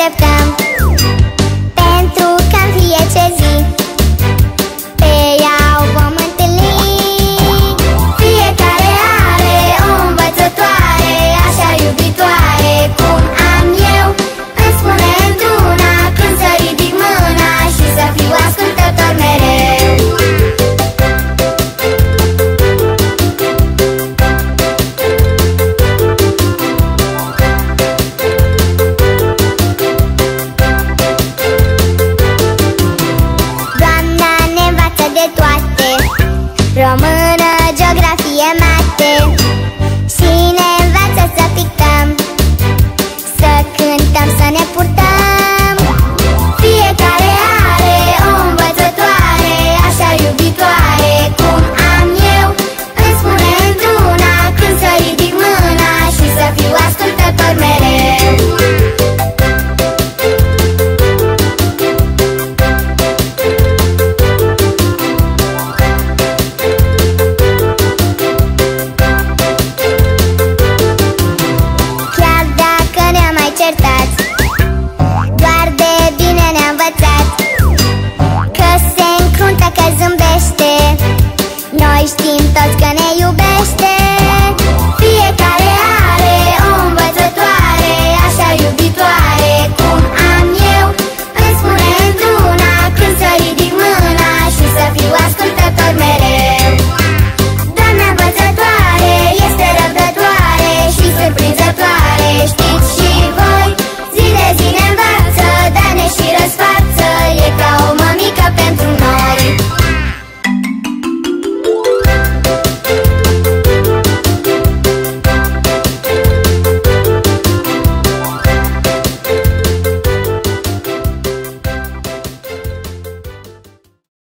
Step down. drama